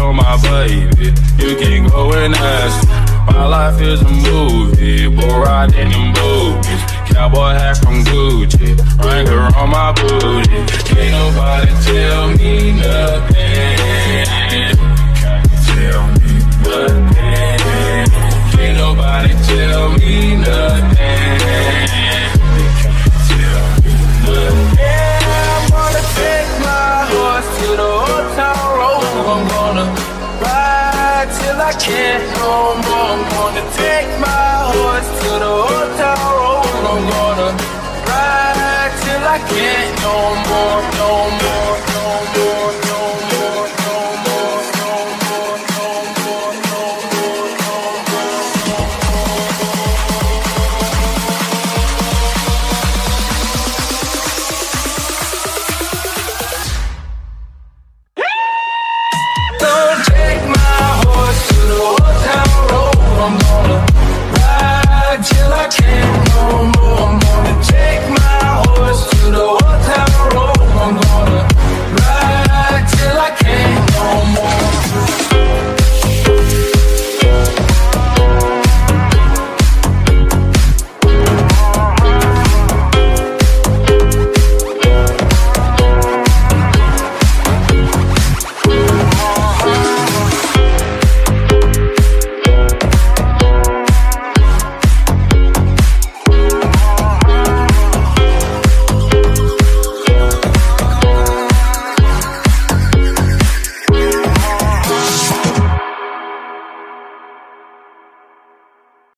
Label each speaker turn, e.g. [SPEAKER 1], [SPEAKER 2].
[SPEAKER 1] On my baby, you can go and ask. My life is a movie, boy riding in boobies. Cowboy hat from Gucci, Wrangler on my booty. Can't nobody tell me nothing. Can't.
[SPEAKER 2] I'm gonna take my horse to the town road. I'm gonna ride till I can't no more.